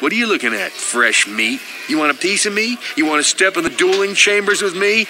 What are you looking at, fresh meat? You want a piece of me? You want to step in the dueling chambers with me?